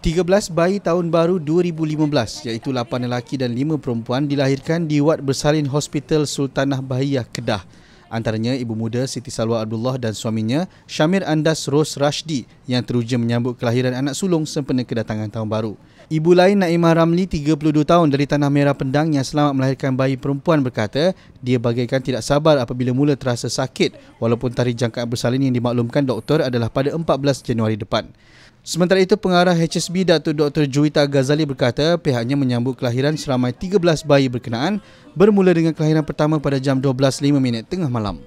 13 bayi tahun baru 2015 iaitu 8 lelaki dan 5 perempuan dilahirkan di Wad Bersalin Hospital Sultanah Bahiyah Kedah. Antaranya ibu muda Siti Salwa Abdullah dan suaminya Syamir Andas Ros Rashdi yang teruja menyambut kelahiran anak sulung sempena kedatangan tahun baru. Ibu lain Naimah Ramli 32 tahun dari Tanah Merah Pendang yang selamat melahirkan bayi perempuan berkata dia bagaikan tidak sabar apabila mula terasa sakit walaupun tarikh jangkaan bersalin yang dimaklumkan doktor adalah pada 14 Januari depan. Sementara itu, pengarah HSB Datuk Dr. Juwita Ghazali berkata pihaknya menyambut kelahiran seramai 13 bayi berkenaan bermula dengan kelahiran pertama pada jam 12.05 tengah malam.